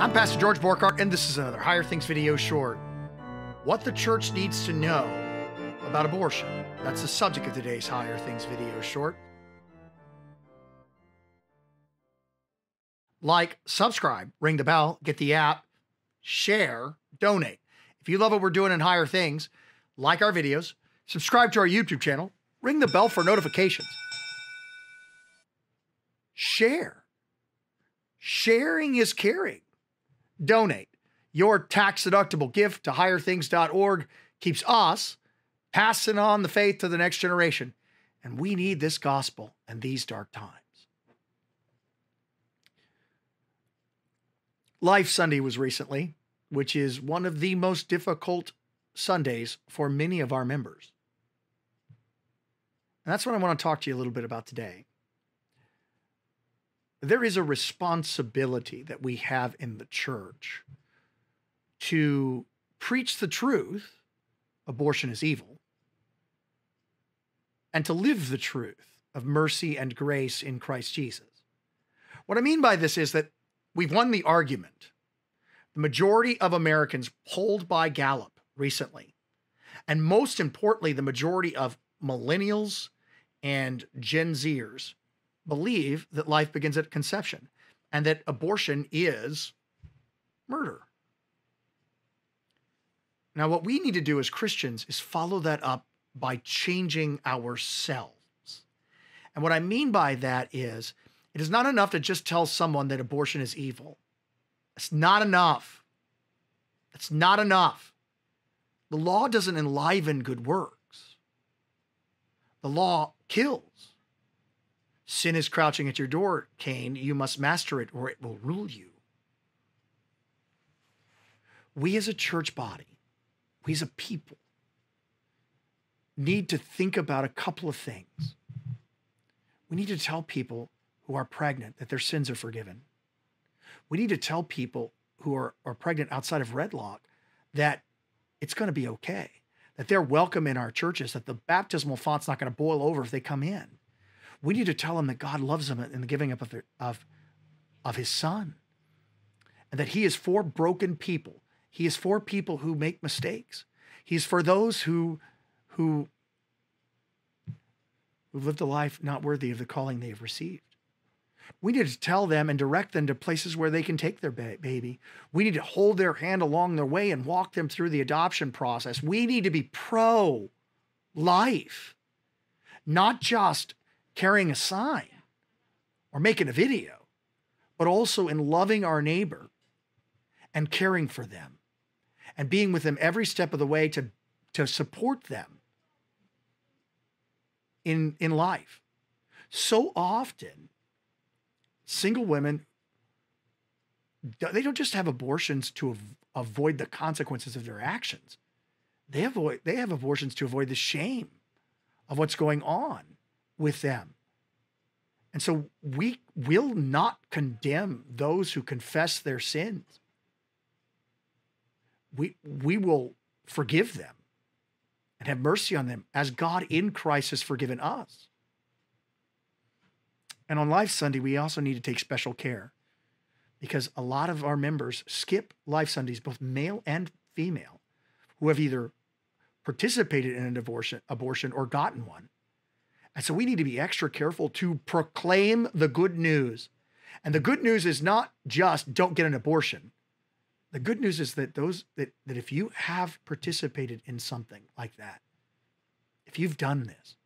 I'm Pastor George Borghardt, and this is another Higher Things video short. What the church needs to know about abortion. That's the subject of today's Higher Things video short. Like, subscribe, ring the bell, get the app, share, donate. If you love what we're doing in Higher Things, like our videos, subscribe to our YouTube channel, ring the bell for notifications. Share. Sharing is caring. Donate. Your tax deductible gift to higherthings.org keeps us passing on the faith to the next generation. And we need this gospel in these dark times. Life Sunday was recently, which is one of the most difficult Sundays for many of our members. And that's what I want to talk to you a little bit about today. There is a responsibility that we have in the church to preach the truth, abortion is evil, and to live the truth of mercy and grace in Christ Jesus. What I mean by this is that we've won the argument. The majority of Americans polled by Gallup recently, and most importantly, the majority of millennials and Gen Zers believe that life begins at conception and that abortion is murder. Now, what we need to do as Christians is follow that up by changing ourselves. And what I mean by that is it is not enough to just tell someone that abortion is evil. It's not enough. It's not enough. The law doesn't enliven good works, the law kills. Sin is crouching at your door, Cain. You must master it or it will rule you. We as a church body, we as a people, need to think about a couple of things. We need to tell people who are pregnant that their sins are forgiven. We need to tell people who are, are pregnant outside of redlock that it's going to be okay, that they're welcome in our churches, that the baptismal font's not going to boil over if they come in. We need to tell them that God loves them in the giving up of, their, of, of his son and that he is for broken people. He is for people who make mistakes. He's for those who, who, who've lived a life not worthy of the calling they have received. We need to tell them and direct them to places where they can take their ba- baby. We need to hold their hand along their way and walk them through the adoption process. We need to be pro life, not just carrying a sign or making a video, but also in loving our neighbor and caring for them and being with them every step of the way to, to support them in, in life. So often, single women they don't just have abortions to av- avoid the consequences of their actions. They avoid they have abortions to avoid the shame of what's going on with them. And so we will not condemn those who confess their sins. We, we will forgive them and have mercy on them as God in Christ has forgiven us. And on Life Sunday, we also need to take special care because a lot of our members skip Life Sundays, both male and female, who have either participated in an abortion, abortion or gotten one and so we need to be extra careful to proclaim the good news. And the good news is not just don't get an abortion. The good news is that those that, that if you have participated in something like that, if you've done this,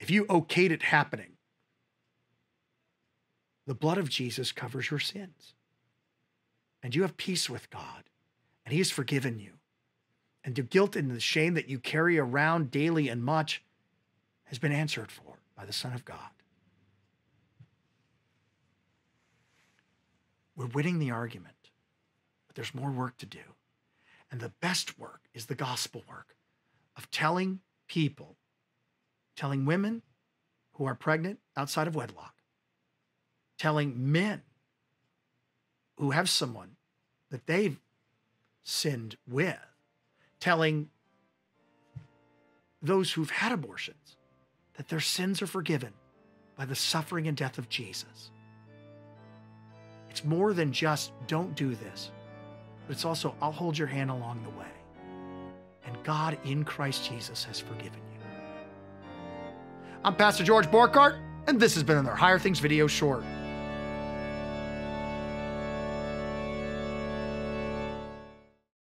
if you okayed it happening, the blood of Jesus covers your sins. And you have peace with God, and He has forgiven you. And the guilt and the shame that you carry around daily and much has been answered for by the Son of God. We're winning the argument, but there's more work to do. And the best work is the gospel work of telling people, telling women who are pregnant outside of wedlock, telling men who have someone that they've sinned with, telling those who've had abortions that their sins are forgiven by the suffering and death of Jesus. It's more than just don't do this, but it's also I'll hold your hand along the way. And God in Christ Jesus has forgiven you. I'm Pastor George Borghardt, and this has been another Higher Things video short.